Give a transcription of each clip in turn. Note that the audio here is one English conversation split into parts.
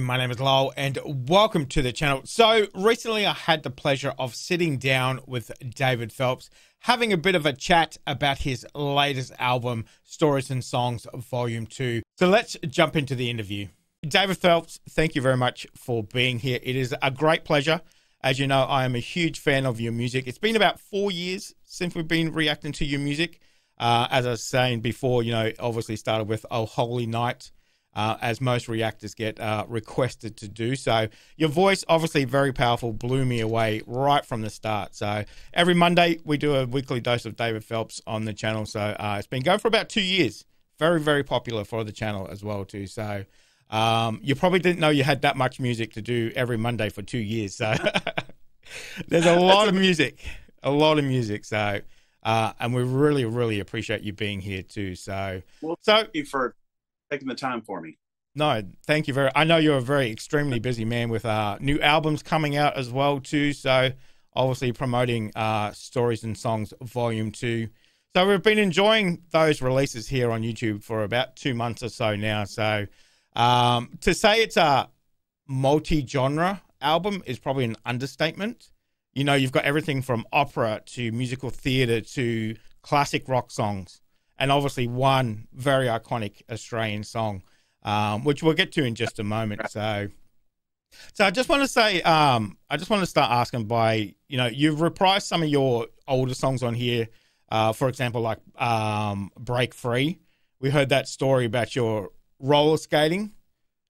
My name is Lyle, and welcome to the channel. So, recently I had the pleasure of sitting down with David Phelps, having a bit of a chat about his latest album, Stories and Songs Volume 2. So, let's jump into the interview. David Phelps, thank you very much for being here. It is a great pleasure. As you know, I am a huge fan of your music. It's been about four years since we've been reacting to your music. Uh, as I was saying before, you know, obviously started with Oh Holy Night uh, as most reactors get uh, requested to do. So your voice, obviously very powerful, blew me away right from the start. So every Monday we do a weekly dose of David Phelps on the channel. So uh, it's been going for about two years. Very very popular for the channel as well too. So. Um, you probably didn't know you had that much music to do every Monday for two years. So there's a lot of music, a lot of music. So, uh, and we really, really appreciate you being here too. So, well, so thank you for taking the time for me. No, thank you very. I know you're a very extremely busy man with uh, new albums coming out as well too. So obviously promoting uh, Stories and Songs Volume Two. So we've been enjoying those releases here on YouTube for about two months or so now. So um, to say it's a multi-genre album is probably an understatement. You know, you've got everything from opera to musical theatre to classic rock songs and obviously one very iconic Australian song, um, which we'll get to in just a moment. So, so I just want to say, um, I just want to start asking by, you know, you've reprised some of your older songs on here. Uh, for example, like um, "Break Free." We heard that story about your roller skating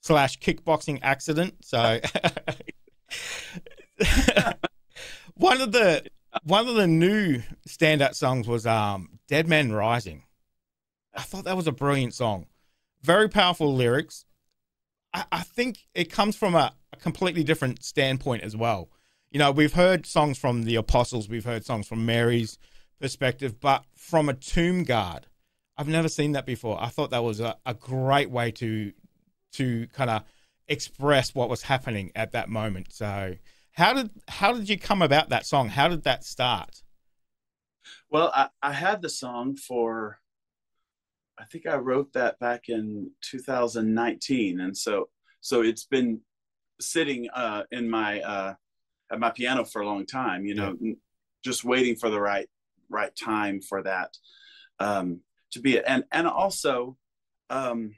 slash kickboxing accident. So, one of the one of the new standout songs was um, "Dead Man Rising." I thought that was a brilliant song. Very powerful lyrics. I, I think it comes from a, a, completely different standpoint as well. You know, we've heard songs from the apostles, we've heard songs from Mary's perspective, but from a tomb guard, I've never seen that before. I thought that was a, a great way to to kind of express what was happening at that moment. So, how did how did you come about that song? How did that start? Well, I, I had the song for I think I wrote that back in 2019, and so so it's been sitting uh, in my uh, at my piano for a long time. You know, yeah. just waiting for the right right time for that um, to be it. And and also, um,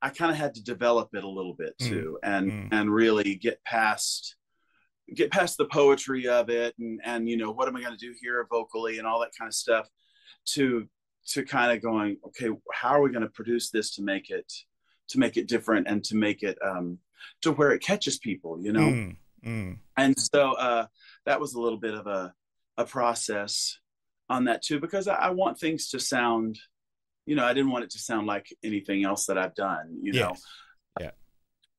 I kind of had to develop it a little bit mm. too, mm. and mm. and really get past get past the poetry of it and and you know what am i going to do here vocally and all that kind of stuff to to kind of going, okay, how are we going to produce this to make it to make it different and to make it um, to where it catches people, you know? Mm, mm. And so uh, that was a little bit of a a process on that too, because I, I, want things to sound, you know, I didn't want it to sound like anything else that I've done, you know. Yes. Yeah.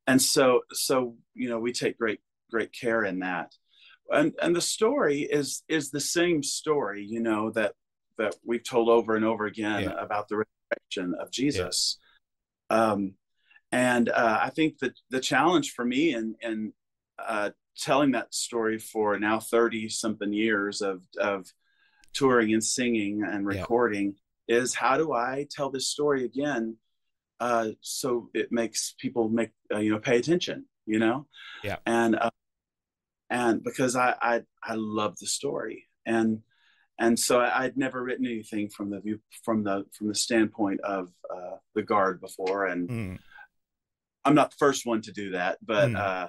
And so so you know, we take great great care in that. And and the story is is the same story, you know, that that we've told over and over again yeah. about the resurrection of Jesus. Yeah. Um, and uh, I think that the challenge for me in, in uh, telling that story for now 30 something years of, of touring and singing and recording yeah. is how do I tell this story again uh, so it makes people make uh, you know pay attention you know yeah and uh, and because I, I I love the story and and so I, would never written anything from the view from the from the standpoint of uh, the guard before, and mm. I'm not the first one to do that, but mm. uh,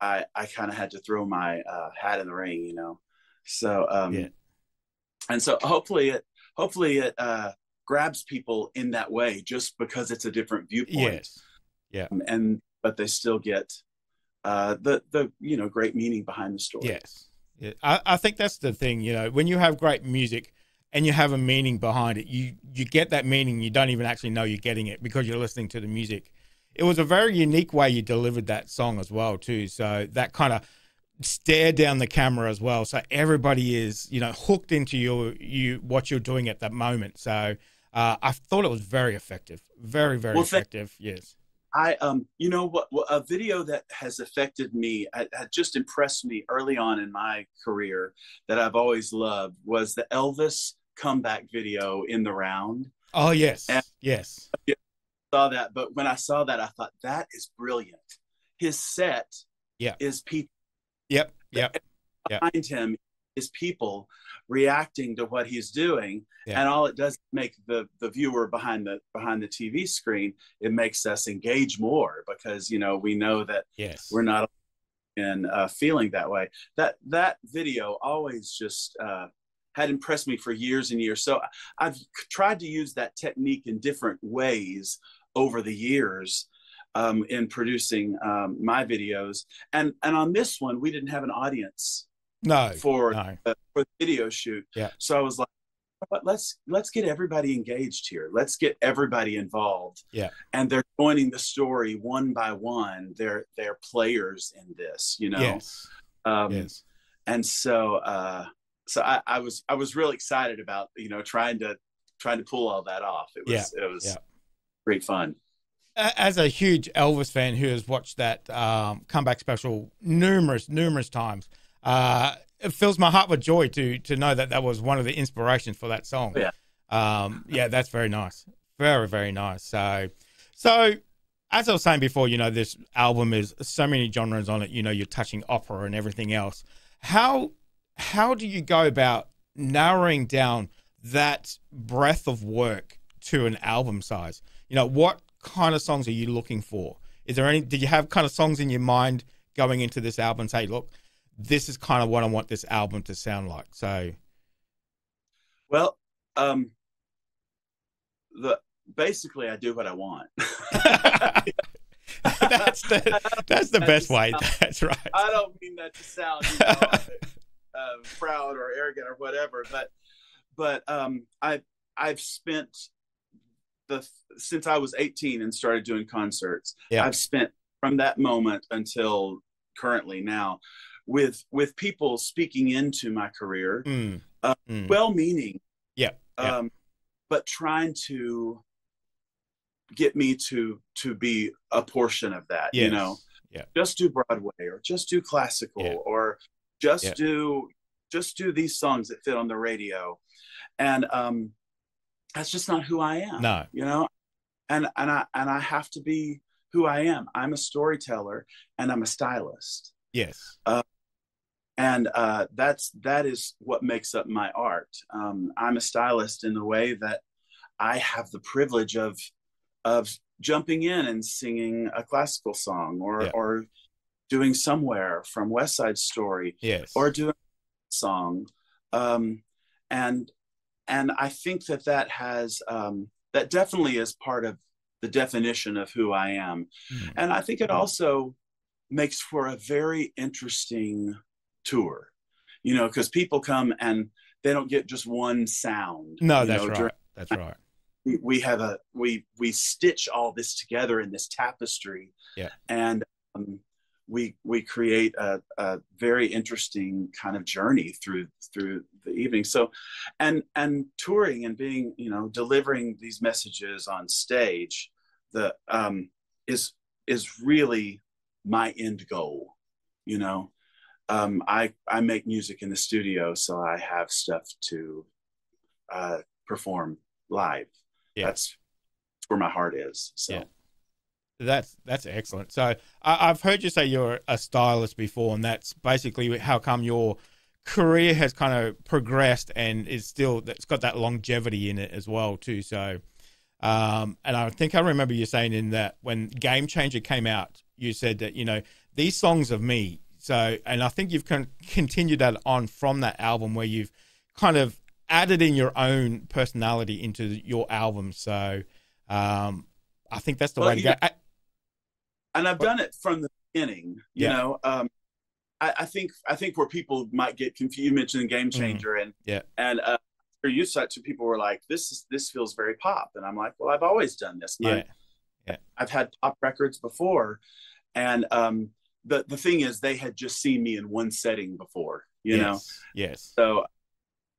I I kind of had to throw my uh, hat in the ring, you know. So um, yeah. and so hopefully it hopefully it uh, grabs people in that way, just because it's a different viewpoint. Yes. Yeah. Um, and but they still get uh, the the you know great meaning behind the story. Yes. Yeah, I, I think that's the thing. You know, when you have great music and you have a meaning behind it, you you get that meaning. You don't even actually know you're getting it because you're listening to the music. It was a very unique way you delivered that song as well, too. So that kind of stare down the camera as well. So everybody is, you know, hooked into your you what you're doing at that moment. So uh, I thought it was very effective, very very well, effective. yes. I, um, you know, what, a video that has affected me, had, had, just impressed me early on in my career that I've always loved was the Elvis comeback video in the round. Oh yes, and yes. I saw that, but when I saw that, I thought that is brilliant. his set Yeah. is people Yep. Yep. Behind him is people reacting to what he's doing. Yeah. and all it does make the the viewer behind the behind the tv screen it makes us engage more because you know we know that Yes. we're not in uh, feeling that way. That that video always just uh, had impressed me for years and years. So i've tried to use that technique in different ways over the years um, in producing um, my videos. And and on this one we didn't have an audience no. for no. uh, for the video shoot. Yeah. So I was like, but let's let's get everybody engaged here. Let's get everybody involved. Yeah. And they're joining the story one by one. They're they're players in this, you know. Yes. Um, yes. And so uh, so I, I was I was really excited about you know trying to trying to pull all that off. It was it was yeah. great fun. As a huge Elvis fan who has watched that um, comeback special numerous, numerous times, uh, it fills my heart with joy to to know that that was one of the inspirations for that song. Yeah. Um, yeah, that's very nice. Very, very nice. So, so as I was saying before, you know, this album is so many genres on it. You know, you're touching opera and everything else. How how do you go about narrowing down that breadth of work to an album size? You know, what kind of songs are you looking for? Is there any? Did you have kind of songs in your mind going into this album? Say, look, this is kind of what I want this album to sound like. So, Well, um, the basically I do what I want. that's the that's the That best way. sounds- That's right. I don't mean that to sound you know, uh, proud or arrogant or whatever, but but um, I've I've spent the since I was 18 and started doing concerts. Yeah. I've spent from that moment until currently now with with people speaking into my career, Mm. Uh, Mm. well-meaning, Yeah, yeah. um, but trying to get me to to be a portion of that. You know Yeah. just do Broadway or just do classical Yeah. or just Yeah. do just do these songs that fit on the radio. And um that's just not who I am. No. You know? And and I and I have to be who I am. I'm a storyteller and I'm a stylist. Yes. And uh that's that is what makes up my art. Um I'm a stylist in the way that I have the privilege of of jumping in and singing a classical song or Yeah. or doing somewhere from West Side Story Yes. or doing a song um, and and I think that that has um, that definitely is part of the definition of who I am Mm. and I think it also makes for a very interesting tour you know because people come and they don't get just one sound no, that's know, right. during- That's right. we, we have a we we stitch all this together in this tapestry Yeah. and um, we we create a, a very interesting kind of journey through through the evening so and and touring and being you know delivering these messages on stage the um is is really my end goal you know um i i make music in the studio so i have stuff to uh perform live Yeah. that's where my heart is so Yeah. That's that's excellent. So I, I've heard you say you're a stylist before, and that's basically how come your career has kind of progressed and is still it's got that longevity in it as well too. So, um, and I think I remember you saying in that when Game Changer came out, you said that you know these songs of me. So, and I think you've con- continued that on from that album where you've kind of added in your own personality into your album. So, um, I think that's the Well, way to you go. I- and I've But- done it from the beginning. You Yeah. know, um, I, I think I think where people might get confused. You mentioned Game Changer, and Mm-hmm. Yeah. and uh, for you, such people were like, "This is this feels very pop," and I'm like, "Well, I've always done this. My- yeah, I've had pop records before, and um, the the thing is, they had just seen me in one setting before. You know, yes, yes. so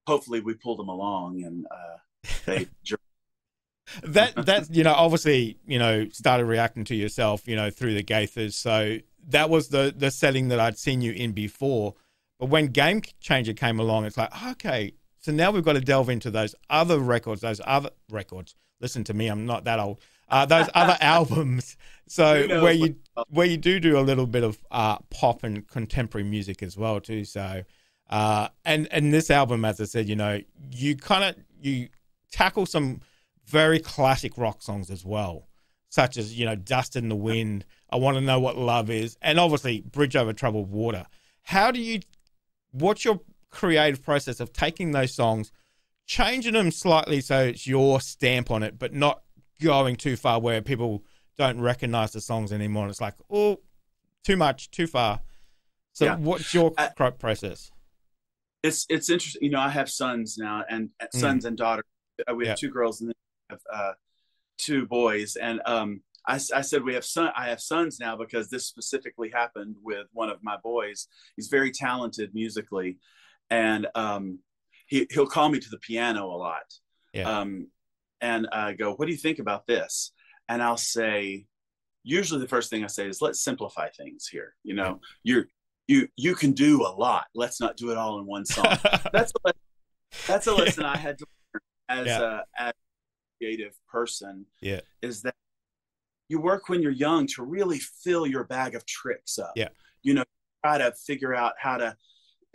hopefully we pulled them along, and uh, they that that you know obviously you know started reacting to yourself you know through the Gaithers. So that was the the setting that I'd seen you in before. But when Game Changer came along, it's like okay, so now we've got to delve into those other records, those other records. Listen to me, I'm not that old. Uh, those other albums. So where you where you do do a little bit of uh, pop and contemporary music as well too. So uh, and and this album, as I said, you know, you kind of you tackle some very classic rock songs as well, such as you know, "Dust in the Wind," "I Want to Know What Love Is," and obviously "Bridge Over Troubled Water." How do you? What's your creative process of taking those songs, changing them slightly so it's your stamp on it, but not going too far where people don't recognize the songs anymore? And it's like, oh, too much, too far. So, yeah. what's your uh, process? it's it's interesting. You know, I have sons now, and uh, mm. sons and daughters. Uh, we have yeah. two girls and have, uh, two boys. And um, I, I said we have son. I have sons now because this specifically happened with one of my boys. He's very talented musically, and um, he he'll call me to the piano a lot. Yeah. Um, and I go, "What do you think about this?" And I'll say, usually the first thing I say is, "Let's simplify things here." You know, you're you you can do a lot. Let's not do it all in one song. that's a, that's a lesson I had to learn as yeah. a as a creative person. Yeah, is that you work when you're young to really fill your bag of tricks up. Yeah, you know, try to figure out how to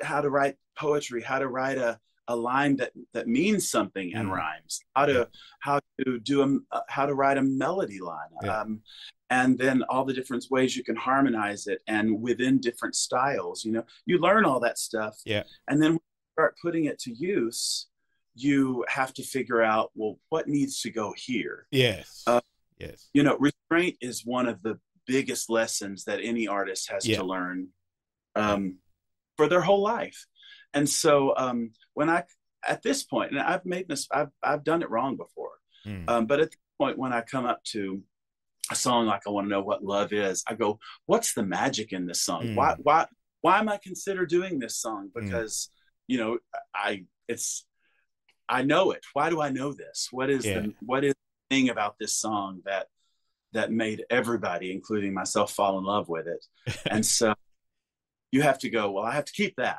how to write poetry, how to write a a line that that means something and mm. rhymes how to yeah. how to do a uh, how to write a melody line yeah. um, and then all the different ways you can harmonize it and within different styles you know you learn all that stuff yeah and then start putting it to use you have to figure out well what needs to go here yes uh, yes you know restraint is one of the biggest lessons that any artist has yeah. to learn um, for their whole life and so um, when I at this point, and I've made this, I've I've done it wrong before, mm. um, but at the point when I come up to a song like I want to know what love is, I go, what's the magic in this song? Mm. Why why why am I consider doing this song? Hmm. Because mm. you know I it's I know it. Why do I know this? What is yeah. the what is the thing about this song that that made everybody, including myself, fall in love with it? and so you have to go. Well, I have to keep that.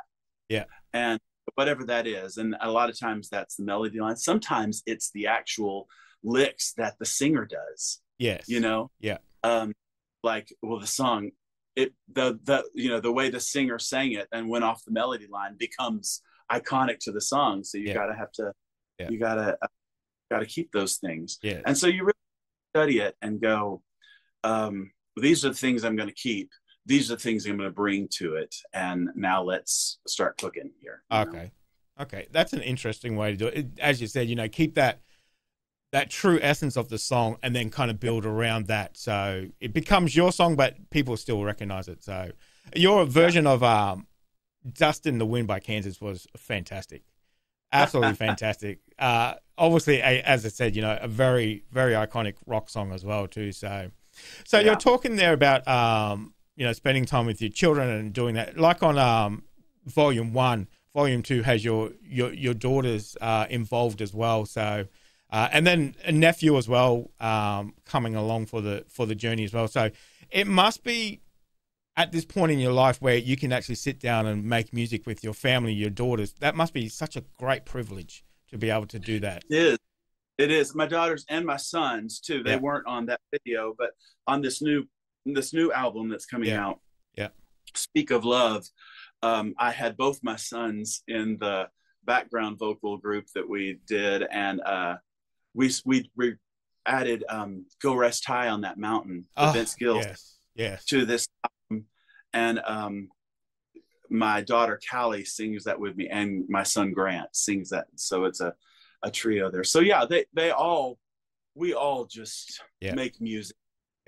Yeah. And whatever that is and a lot of times that's the melody line. Sometimes it's the actual licks that the singer does yes. you know? Yeah. Um like well the song it the the you know the way the singer sang it and went off the melody line becomes iconic to the song. So you yeah. gotta have to yeah. you gotta uh, gotta keep those things. Yeah and so you really study it and go um these are the things i'm going to keep these are the things I'm going to bring to it. And now let's start cooking here. Okay. Know? Okay. That's an interesting way to do it. As you said, you know, keep that that true essence of the song and then kind of build around that. So it becomes your song, but people still recognize it. So your version of um, Dust in the Wind by Kansas was fantastic. Absolutely fantastic. Uh, obviously, a, as I said, you know, a very, very iconic rock song as well, too. So, so yeah. you're talking there about um, you know, spending time with your children and doing that. Like on um, volume one, volume two has your your your daughters uh, involved as well. So, uh, and then a nephew as well um, coming along for the for the journey as well. So, it must be at this point in your life where you can actually sit down and make music with your family, your daughters. That must be such a great privilege to be able to do that. It is. It is. My daughters and my sons too. They yeah. weren't on that video, but on this new this new album that's coming yeah. out. Yeah. Speak of Love. Um, I had both my sons in the background vocal group that we did, and uh, we we we added um, "Go Rest High on That Mountain" oh, Vince Gill yes, yes. to this album, and um, my daughter Callie sings that with me, and my son Grant sings that. So it's a a trio there. So yeah, they they all we all just yeah. make music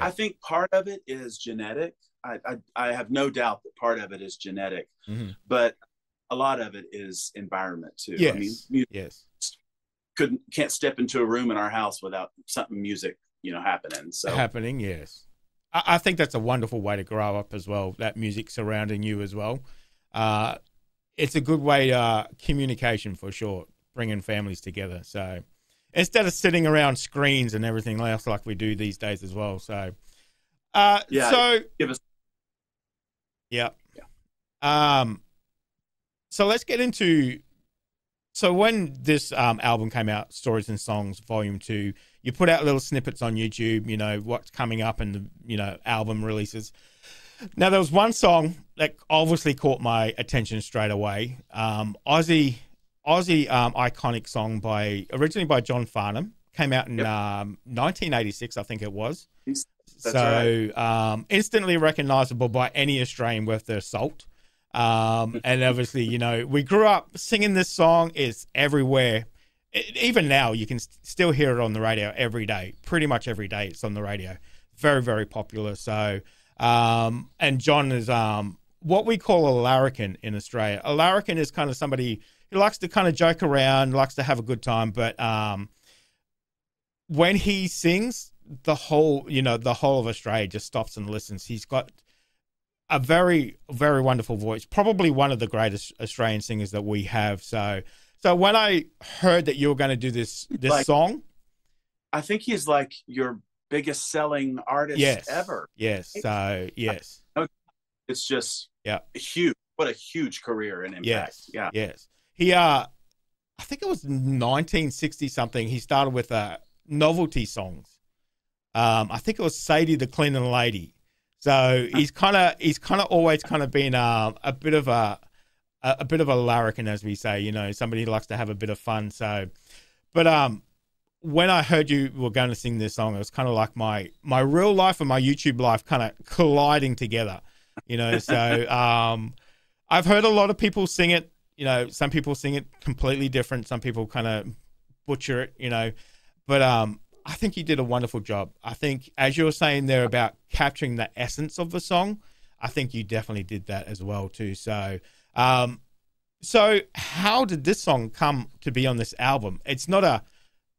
I think part of it is genetic. I, I, I, have no doubt that part of it is genetic, mm-hmm. but a lot of it is environment too. Yes. I mean, yes. Couldn't can't step into a room in our house without something music, you know, happening. So happening, yes. I, I think that's a wonderful way to grow up as well. That music surrounding you as well. Uh, it's a good way uh, communication for sure, bringing families together. So instead of sitting around screens and everything else like we do these days as well. So, uh, yeah. So give us. Yeah. yeah. Um. So let's get into So when this um, album came out, Stories and Songs Volume Two, you put out little snippets on YouTube. You know what's coming up and the you know album releases. Now there was one song that obviously caught my attention straight away. Um, Aussie Aussie um, iconic song by originally by John Farnham came out in Yep. um, 1986, I think it was. That's so um, instantly recognizable by any Australian worth their salt. Um, and obviously, you know, we grew up singing this song. It's everywhere. It, even now, you can st- still hear it on the radio every day. Pretty much every day, it's on the radio. Very, very popular. So, um, and John is um, what we call a larrikin in Australia. A larrikin is kind of somebody who likes to kind of joke around, likes to have a good time, but um, when he sings, the whole you know the whole of Australia just stops and listens. He's got a very very wonderful voice, probably one of the greatest Australian singers that we have. So so when I heard that you were going to do this this Like- song, I think he's like your biggest selling artist yes, ever. yes, so yes, It's just Yeah. huge. What a huge career and impact. yes, Yeah. yes. He uh, I think it was 1960 something. He started with uh novelty songs. Um, I think it was Sadie the Cleaning Lady. So he's kind of he's kind of always kind of been uh, a bit of a, a a bit of a larrikin, as we say. You know, somebody who likes to have a bit of fun. So, but um, when I heard you were going to sing this song, it was kind of like my my real life and my YouTube life kind of colliding together. You know, so um, I've heard a lot of people sing it. You know, some people sing it completely different. Some people kind of butcher it. You know, but um, I think you did a wonderful job. I think, as you were saying there about capturing the essence of the song, I think you definitely did that as well too. So, um, so how did this song come to be on this album? It's not a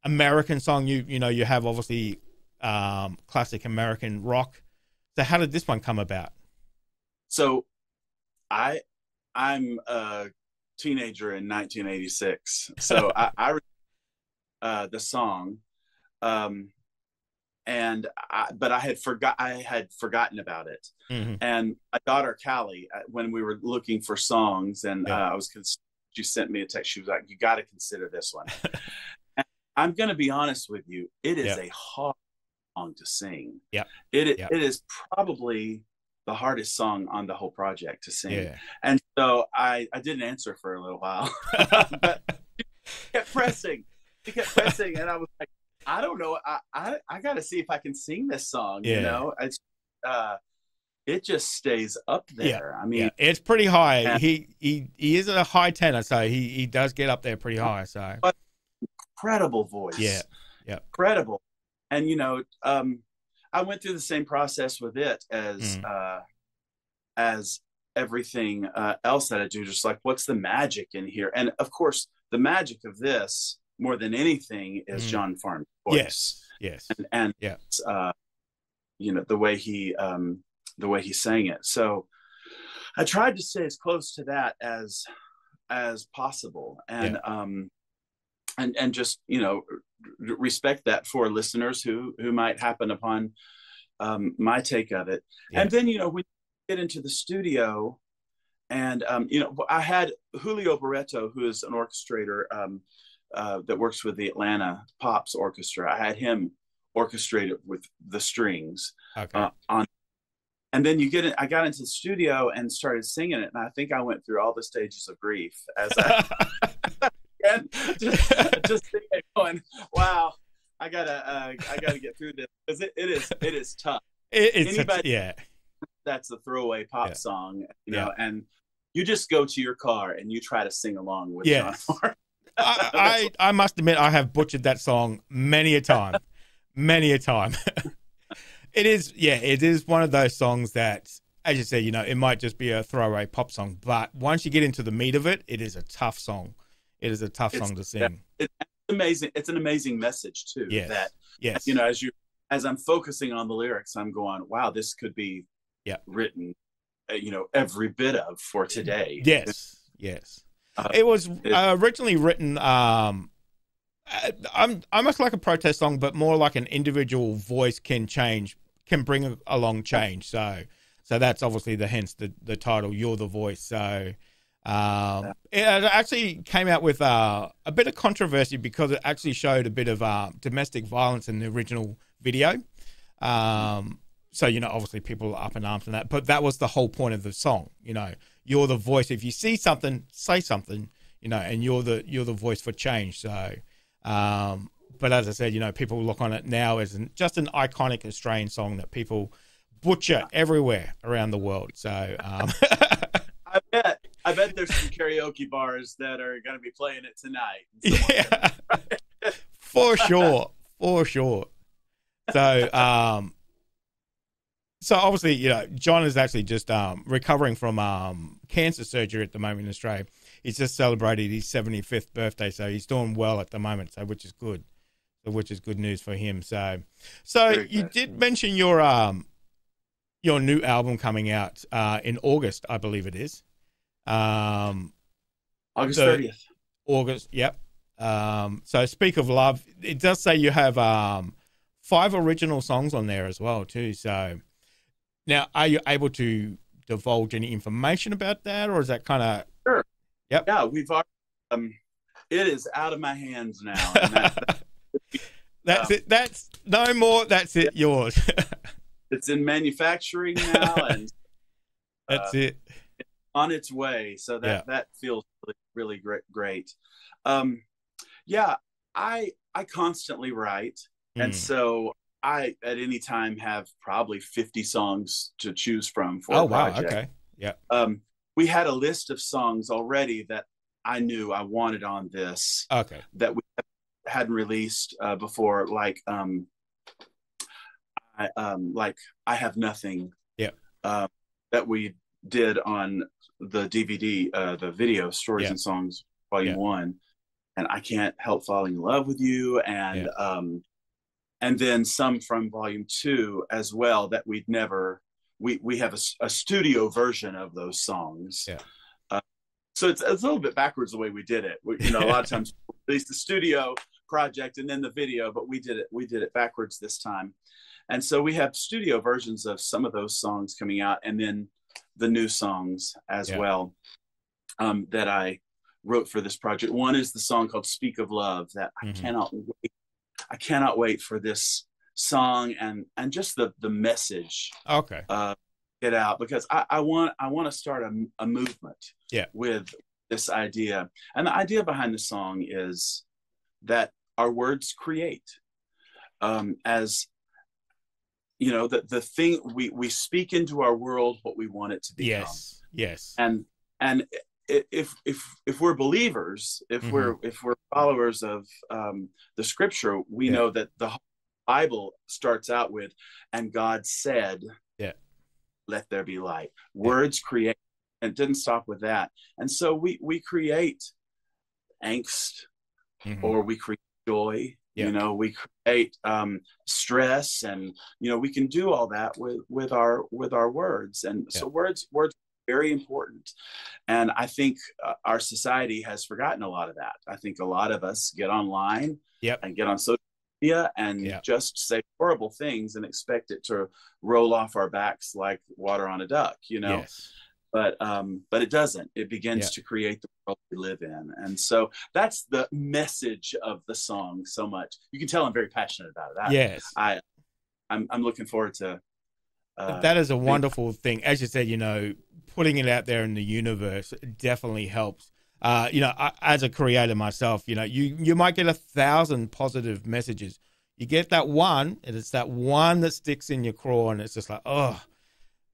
American song. You you know you have obviously um, classic American rock. So how did this one come about? So I I'm a teenager in 1986. So I, I uh, the song, um, and I, but I had forgot I had forgotten about it. Mhm. And my daughter Callie, uh, when we were looking for songs, and Yeah. uh, I was cons- she sent me a text. She was like, "You got to consider this one." I'm going to be honest with you. It is Yeah. a hard song to sing. Yeah. It Yeah. it is probably the hardest song on the whole project to sing. Yeah. And so I I didn't answer for a little while. but kept pressing. He kept pressing, and I was like, I don't know. I I, I got to see if I can sing this song. Yeah. You know, it's uh, it just stays up Yeah. there. I mean, yeah, it's pretty high. Yeah. He he he is a high tenor, so he he does get up there pretty high. So incredible voice. Yeah. Yeah. incredible. And you know, um, I went through the same process with it as Mm. uh, as everything uh, else that I do. Just like, what's the magic in here? And of course, the magic of this, more than anything, is Mm. John Farnham's voice. yes, yes, and, and Yeah. uh, you know the way he um, the way he sang it. So I tried to stay as close to that as as possible, and um, and and just you know respect that for listeners who who might happen upon um, my take of it. Yeah. And then you know you get into the studio. And um, you know, I had Julio Barreto, who is an orchestrator um, uh, that works with the Atlanta Pops Orchestra. I had him orchestrate it with the strings okay, uh, on. And then you get it. I got into the studio and started singing it, and I think I went through all the stages of grief as I and just, just thinking, going, "Wow, I gotta, uh, I gotta get through this because it, it is, it is tough." It- it's anybody- yeah, That's a throwaway pop Yeah. song, you know, and you just go to your car and you try to sing along with Yes. John. I, I I must admit I have butchered that song many a time, many a time. it is yeah, it is one of those songs that, as you said, you know, it might just be a throwaway pop song, but once you get into the meat of it, it is a tough song. It is a tough It's- song to sing. It's amazing. It's an amazing message too. Yes. That Yes, you know, as you as I'm focusing on the lyrics, I'm going, "Wow, this could be Yeah. written, uh, you know, every bit of for today." Yes, yes. Uh, it was uh, originally written. Um, I'm almost like a protest song, but more like an individual voice can change, can bring along change. So, so that's obviously the hence the the title. You're the voice. So, Um, it actually came out with uh, a bit of controversy because it actually showed a bit of uh, domestic violence in the original video. Um, so you know, obviously people are up in arms and that, but that was the whole point of the song. You know, you're the voice. If you see something, say something. You know, and you're the you're the voice for change. So, um, but as I said, you know, people look on it now as an, just an iconic Australian song that people butcher everywhere around the world. So, um, I bet there's some karaoke bars that are going to be playing it tonight. Yeah, for sure, for sure. So, um, so obviously, you know, John is actually just um, recovering from um, cancer surgery at the moment in Australia. He's just celebrated his 75th birthday, so he's doing well at the moment, so which is good, so which is good news for him. So, so Very you good. did mention your um, your new album coming out uh, in August, I believe it is. Um, August So- 30th. August. Yep. Um, so speak of love, it does say you have um, five original songs on there as well too. So now, are you able to divulge any information about that, or is that kind of yep Yeah, we've um, it is out of my hands now. That's Um, it? That's no more. That's it. Yours. it's in manufacturing now and that's uh, it. On its way. So that Yeah. that feels really, really great. Great. Um, yeah, I I constantly write, and Mm. so I at any time have probably 50 songs to choose from for Oh a wow. Okay. Yeah. Um, we had a list of songs already that I knew I wanted on this Okay. that we hadn't released uh, before, like um, I, um, like I have nothing. Yeah. Uh, that we did on the DVD, uh, the video stories Yeah. and songs, volume Yeah. one, and I can't help falling in love with you, and um, and then some from volume two as well that we'd never. We we have a studio version of those songs. Yeah. Uh, so it's, it's a little bit backwards the way we did it. We, you know, a lot of times release the studio project and then the video, but we did it we did it backwards this time. And so we have studio versions of some of those songs coming out, and then the new songs as Yeah. well um, that I wrote for this project. One is the song called "Speak of Love" that I Mhm. cannot wait. I cannot wait for this song and and just the the message Okay. uh, get out because I, I want I want to start a, a movement Yeah. with this idea. And the idea behind the song is that our words create. Um, as you know, the the thing we we speak into our world what we want it to become. Yes. Yes. And and if if if we're believers, if Mm-hmm. we're if we're followers of um, the scripture, we Yeah. know that the Bible starts out with, and God said, Yeah. let there be light. Words create, and it didn't stop with that. And so we we create angst, Mhm. or we create joy. Yeah. You know, we create um, stress, and you know, we can do all that with with our with our words. And so words words are very important. And I think uh, our society has forgotten a lot of that. I think a lot of us get online Yep. and get on social media and Yeah. just say horrible things and expect it to roll off our backs like water on a duck. You know Yes. But um but it doesn't it begins Yeah. to create the world we live in and so that's the message of the song so much you can tell i'm very passionate about it I, Yes. i i'm, I'm looking forward to uh, that is a wonderful thing. As you said, you know, putting it out there in the universe definitely helps. Uh, you know, I, as a creator myself, you know, you you might get a thousand positive messages. You get that one, and it's that one that sticks in your craw, and it's just like, oh,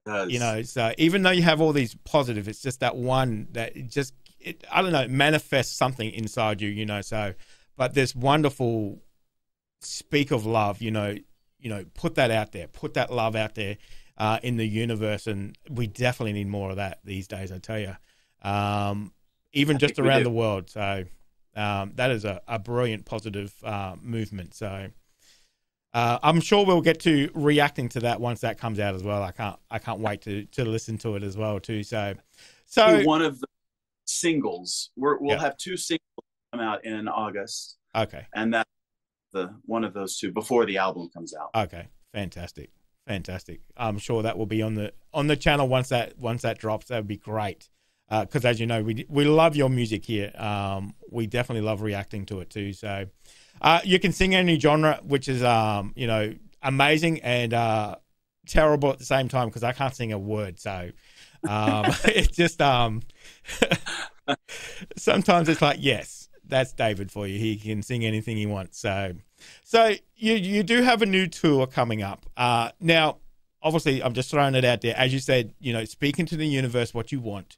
does. you know. Uh, even though you have all these positive, it's just that one that it just, it, I don't know, it manifests something inside you, you know. So, but this wonderful speak of love, you know, you know, put that out there, put that love out there uh, in the universe, and we definitely need more of that these days. I tell you, um, even I just around the world. So um, that is a, a brilliant positive uh, movement. So. Uh, I'm sure we'll get to reacting to that once that comes out as well. I can't I can't wait to to listen to it as well too. So so one of the singles We're, we'll Yeah. have two singles come out in august okay and that the one of those two before the album comes out okay fantastic fantastic. I'm sure that will be on the on the channel once that once that drops. That would be great. because as you know, we we love your music here. Um, we definitely love reacting to it too. So uh, you can sing any genre, which is um, you know amazing and uh, terrible at the same time because I can't sing a word. So um, it's just um, sometimes it's like yes, that's David for you. He can sing anything he wants. So so you you do have a new tour coming up uh, now. Obviously, I'm just throwing it out there. As you said, you know, speaking to the universe what you want.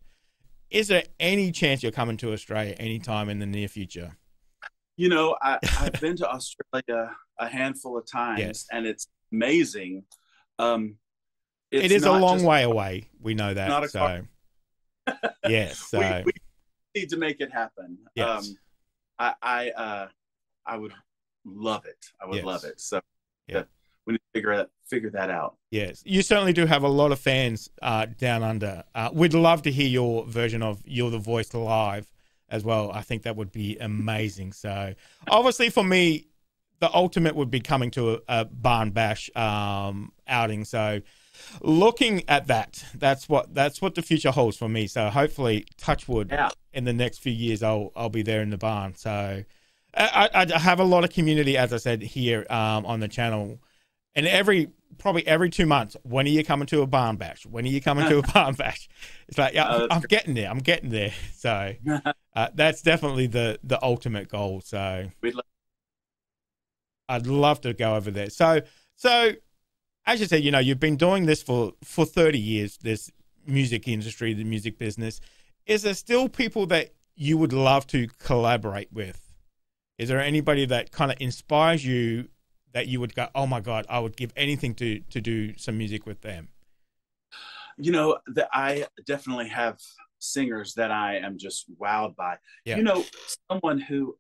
Is there any chance you're coming to Australia anytime in the near future? You know, I, have been to Australia a handful of times, yes. and it's amazing. Um, it's it is a long way away. We know that. Not a so. yes, so. we, we, need to make it happen. Yes. Um, I I, uh, I would love it. I would yes. love it. So yeah. we need to figure that figure that out. Yes, you certainly do have a lot of fans uh, down under. Uh, we'd love to hear your version of "You're the Voice" live as well. I think that would be amazing. So obviously for me, the ultimate would be coming to a, a barn bash um, outing. So looking at that, that's what that's what the future holds for me. So hopefully, touchwood, yeah. in the next few years, I'll I'll be there in the barn. So I, I have a lot of community, as I said here um, on the channel, and every probably every two months, when are you coming to a barn bash? When are you coming to a barn bash? It's like yeah, oh, I'm, getting there. I'm getting there. So uh, that's definitely the the ultimate goal. So I'd love to go over there. So so as you said, you know, you've been doing this for for 30 years. This music industry, the music business. Is there still people that you would love to collaborate with? Is there anybody that kind of inspires you that you would go, oh my god, I would give anything to to do some music with them? You know, that I definitely have singers that I am just wowed by. Yeah. You know, someone who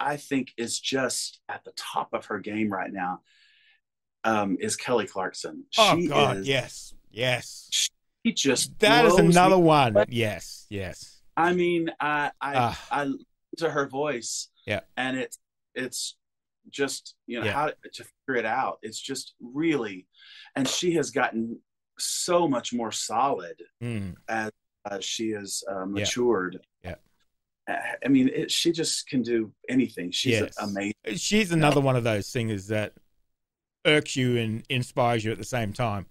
I think is just at the top of her game right now um, is Kelly Clarkson. Oh she God, is, yes, yes. She just that is another one. Yes, yes. I mean, I I uh, I to her voice. Yeah, and it's it's just you know yeah. how to figure it out. It's just really, and she has gotten so much more solid mm. as, as she has uh, matured. Yeah. I mean, it, she just can do anything. She's yes. amazing. She's another one of those singers that irks you and inspires you at the same time.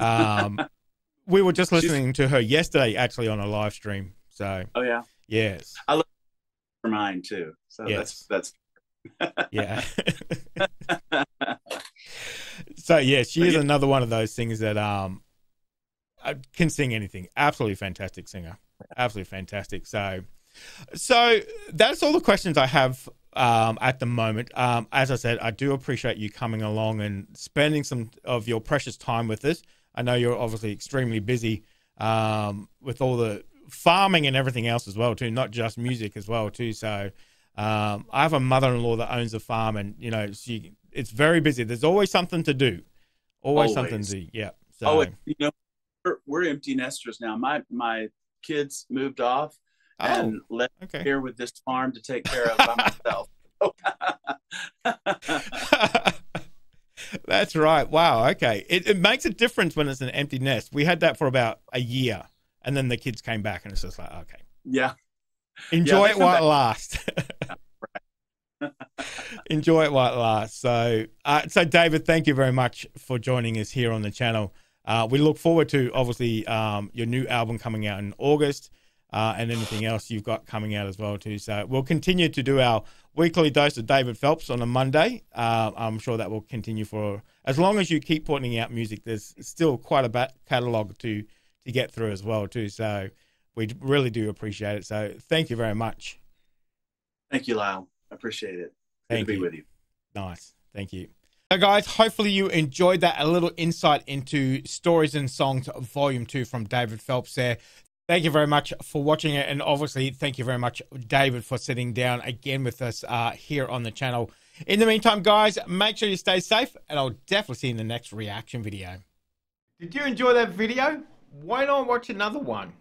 Um, we were just listening She's... to her yesterday, actually, on a live stream. So, oh yeah, yes, I love her mind too. So yes. that's that's yeah. so yeah, she is another one of those things that um can sing anything. Absolutely fantastic singer. Absolutely fantastic. So so that's all the questions I have um, at the moment. Um, as I said, I do appreciate you coming along and spending some of your precious time with us. I know you're obviously extremely busy um, with all the farming and everything else as well too, not just music as well too. So um, I have a mother-in-law that owns a farm, and you know she it's very busy. There's always something to do, always, always. something to do. yeah. So oh, you know we're, we're empty nesters now. My my kids moved off oh, and left okay. here with this farm to take care of by myself. That's right. Wow. Okay. It, it makes a difference when it's an empty nest. We had that for about a year, and then the kids came back, and it's just like, okay. Yeah. Enjoy yeah, it while it lasts. Enjoy it while it lasts. So, uh, so David, thank you very much for joining us here on the channel. Uh, we look forward to obviously um, your new album coming out in August uh, and anything else you've got coming out as well too. So we'll continue to do our weekly dose of David Phelps on a Monday. Uh, I'm sure that will continue for as long as you keep putting out music. There's still quite a back catalogue to to get through as well too. So we really do appreciate it. So thank you very much. Thank you, Lyle. I appreciate it. Good thank to be you. with you. Nice. Thank you. So, guys, hopefully you enjoyed that. A little insight into Stories and Songs Volume 2 from David Phelps there. Thank you very much for watching it. And obviously, thank you very much, David, for sitting down again with us uh, here on the channel. In the meantime, guys, make sure you stay safe, and I'll definitely see you in the next reaction video. Did you enjoy that video? Why not watch another one?